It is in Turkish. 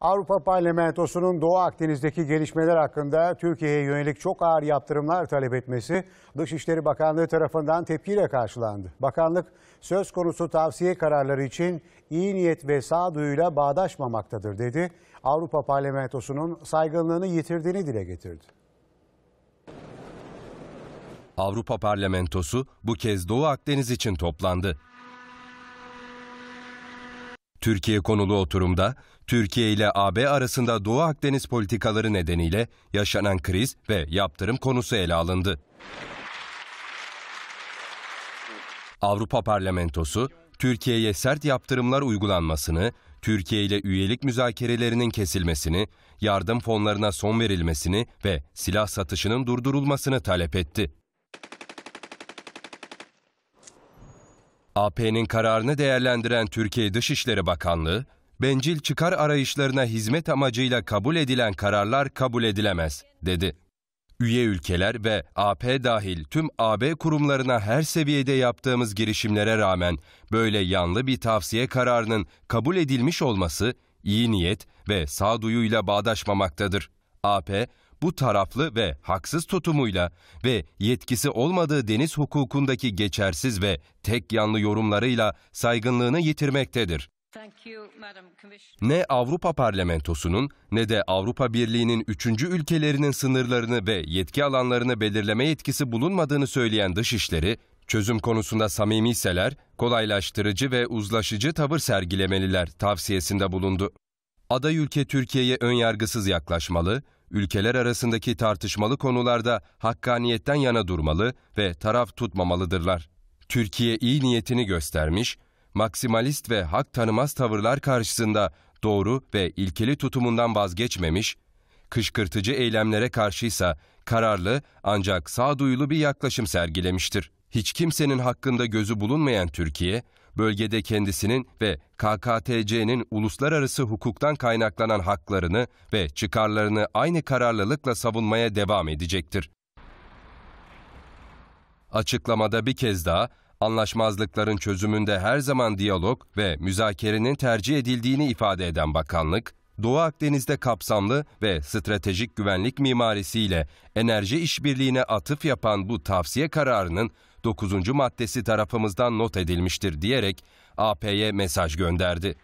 Avrupa Parlamentosu'nun Doğu Akdeniz'deki gelişmeler hakkında Türkiye'ye yönelik çok ağır yaptırımlar talep etmesi Dışişleri Bakanlığı tarafından tepkiyle karşılandı. Bakanlık söz konusu tavsiye kararları için iyi niyet ve sağduyuyla bağdaşmamaktadır dedi. Avrupa Parlamentosu'nun saygınlığını yitirdiğini dile getirdi. Avrupa Parlamentosu bu kez Doğu Akdeniz için toplandı. Türkiye konulu oturumda Türkiye ile AB arasında Doğu Akdeniz politikaları nedeniyle yaşanan kriz ve yaptırım konusu ele alındı. Avrupa Parlamentosu Türkiye'ye sert yaptırımlar uygulanmasını, Türkiye ile üyelik müzakerelerinin kesilmesini, yardım fonlarına son verilmesini ve silah satışının durdurulmasını talep etti. AP'nin kararını değerlendiren Türkiye Dışişleri Bakanlığı, bencil çıkar arayışlarına hizmet amacıyla kabul edilen kararlar kabul edilemez, dedi. Üye ülkeler ve AP dahil tüm AB kurumlarına her seviyede yaptığımız girişimlere rağmen böyle yanlı bir tavsiye kararının kabul edilmiş olması iyi niyet ve sağduyuyla bağdaşmamaktadır. AP, bu taraflı ve haksız tutumuyla ve yetkisi olmadığı deniz hukukundaki geçersiz ve tek yanlı yorumlarıyla saygınlığını yitirmektedir. Ne Avrupa Parlamentosu'nun ne de Avrupa Birliği'nin üçüncü ülkelerinin sınırlarını ve yetki alanlarını belirleme yetkisi bulunmadığını söyleyen Dışişleri, çözüm konusunda samimiyseler kolaylaştırıcı ve uzlaşıcı tavır sergilemeliler tavsiyesinde bulundu. Aday ülke Türkiye'ye önyargısız yaklaşmalı, ülkeler arasındaki tartışmalı konularda hakkaniyetten yana durmalı ve taraf tutmamalıdırlar. Türkiye iyi niyetini göstermiş, maksimalist ve hak tanımaz tavırlar karşısında doğru ve ilkeli tutumundan vazgeçmemiş, kışkırtıcı eylemlere karşıysa kararlı ancak sağduyulu bir yaklaşım sergilemiştir. Hiç kimsenin hakkında gözü bulunmayan Türkiye, bölgede kendisinin ve KKTC'nin uluslararası hukuktan kaynaklanan haklarını ve çıkarlarını aynı kararlılıkla savunmaya devam edecektir. Açıklamada bir kez daha anlaşmazlıkların çözümünde her zaman diyalog ve müzakerenin tercih edildiğini ifade eden bakanlık, Doğu Akdeniz'de kapsamlı ve stratejik güvenlik mimarisiyle enerji işbirliğine atıf yapan bu tavsiye kararının 9. maddesi tarafımızdan not edilmiştir diyerek AP'ye mesaj gönderdi.